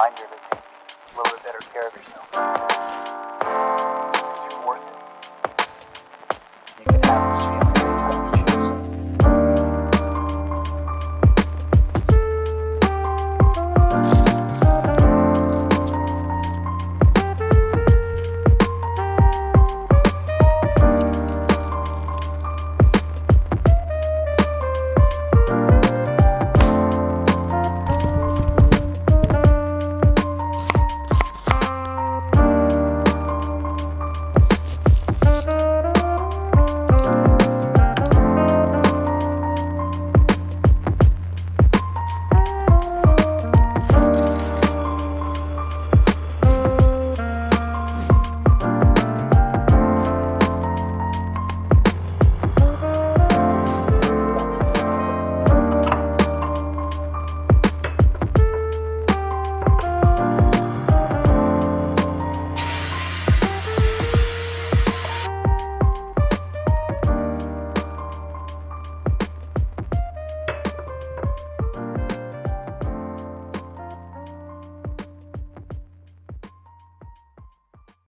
reminder to take a little bit better care of yourself. It's worth it. You can have this feeling.